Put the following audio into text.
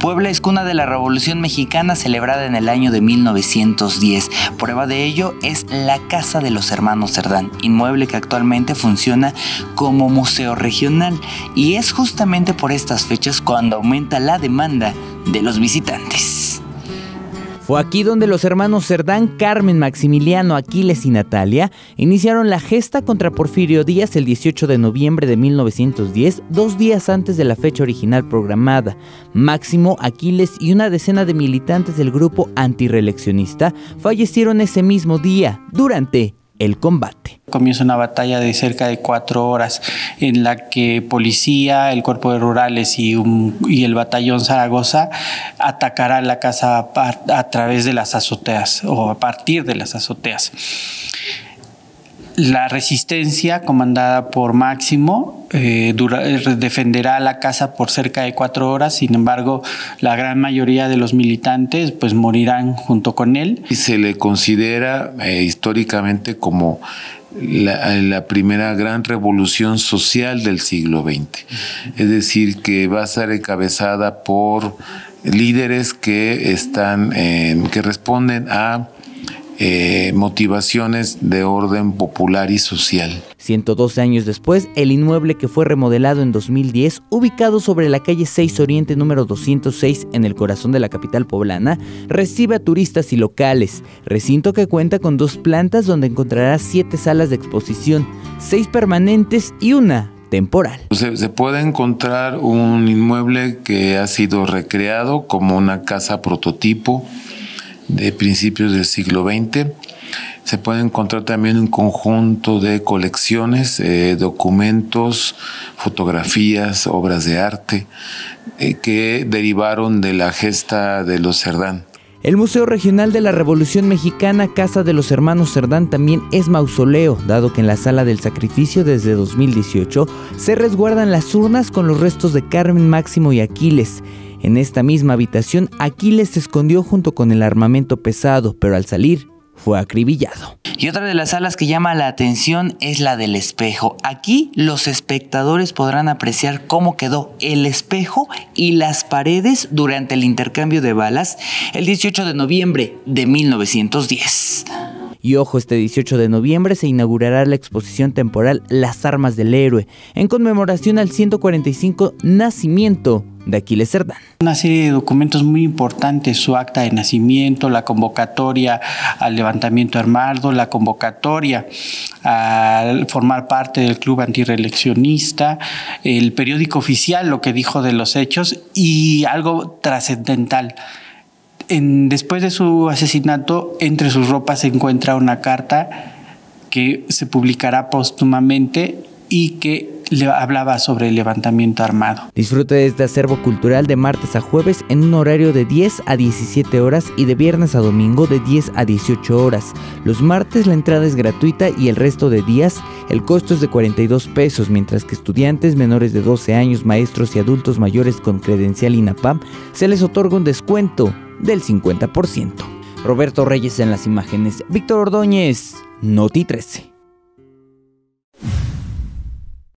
Puebla es cuna de la Revolución Mexicana celebrada en el año de 1910. Prueba de ello es la Casa de los Hermanos Cerdán, inmueble que actualmente funciona como museo regional y es justamente por estas fechas cuando aumenta la demanda de los visitantes. Fue aquí donde los hermanos Cerdán, Carmen, Maximiliano, Aquiles y Natalia iniciaron la gesta contra Porfirio Díaz el 18 de noviembre de 1910, dos días antes de la fecha original programada. Máximo, Aquiles y una decena de militantes del grupo antireeleccionista fallecieron ese mismo día, durante el combate. Comienza una batalla de cerca de cuatro horas en la que policía, el cuerpo de rurales y, el batallón Zaragoza atacarán la casa a, a través de las azoteas o a partir de las azoteas. La resistencia, comandada por Máximo, eh, eh, defenderá la casa por cerca de cuatro horas, sin embargo, la gran mayoría de los militantes pues morirán junto con él. Y se le considera eh, históricamente como la, la, primera gran revolución social del siglo XX. Es decir, que va a ser encabezada por líderes que están, que responden a eh, motivaciones de orden popular y social. 112 años después, el inmueble que fue remodelado en 2010, ubicado sobre la calle 6 Oriente número 206 en el corazón de la capital poblana, recibe a turistas y locales, recinto que cuenta con dos plantas donde encontrará siete salas de exposición, seis permanentes y una temporal. Se, se, puede encontrar un inmueble que ha sido recreado como una casa prototipo de principios del siglo XX. Se puede encontrar también un conjunto de colecciones, eh, documentos, fotografías, obras de arte eh, que derivaron de la gesta de los Cerdán. El Museo Regional de la Revolución Mexicana, Casa de los Hermanos Cerdán, también es mausoleo, dado que en la Sala del Sacrificio desde 2018 se resguardan las urnas con los restos de Carmen Máximo y Aquiles. En esta misma habitación, Aquiles se escondió junto con el armamento pesado, pero al salir fue acribillado. Y otra de las salas que llama la atención es la del espejo. Aquí los espectadores podrán apreciar cómo quedó el espejo y las paredes durante el intercambio de balas el 18 de noviembre de 1910. Y ojo, este 18 de noviembre se inaugurará la exposición temporal Las Armas del Héroe, en conmemoración al 145 nacimiento de Aquiles Cerdán. Una serie de documentos muy importantes, su acta de nacimiento, la convocatoria al levantamiento armado, la convocatoria a formar parte del club antireeleccionista, el periódico oficial, lo que dijo de los hechos y algo trascendental. Después de su asesinato, entre sus ropas se encuentra una carta que se publicará póstumamente y que le hablaba sobre el levantamiento armado. Disfrute de este acervo cultural de martes a jueves en un horario de 10 a 17 horas y de viernes a domingo de 10 a 18 horas. Los martes la entrada es gratuita y el resto de días el costo es de 42 pesos, mientras que estudiantes menores de 12 años, maestros y adultos mayores con credencial INAPAM se les otorga un descuento del 50%. Roberto Reyes en las imágenes, Víctor Ordóñez, Noti 13.